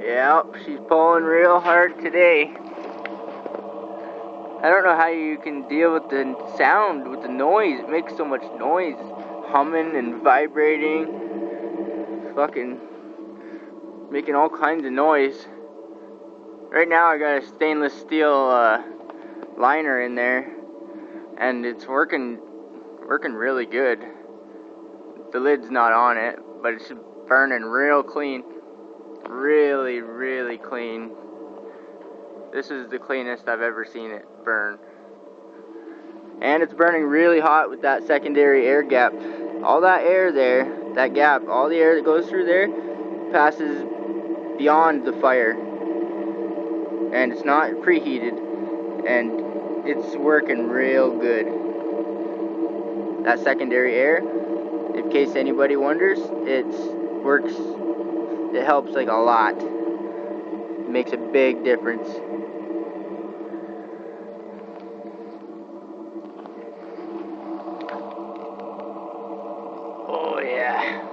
Yeah, she's pulling real hard today. I don't know how you can deal with the sound, with the noise. It makes so much noise. Humming and vibrating. Fucking making all kinds of noise. Right now I got a stainless steel uh, liner in there and it's working working really good. The lid's not on it, but it's burning real clean. Clean. This is the cleanest I've ever seen it burn. And it's burning really hot with that secondary air gap. All that air there, that gap, all the air that goes through there passes beyond the fire. And it's not preheated. And it's working real good. That secondary air, in case anybody wonders, it works, it helps like a lot. It makes a big difference. Oh yeah.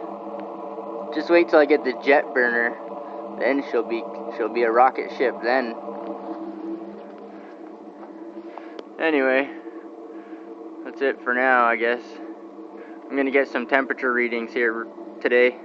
Just wait till I get the jet burner. Then she'll be she'll be a rocket ship then. Anyway, that's it for now, I guess. I'm gonna get some temperature readings here today.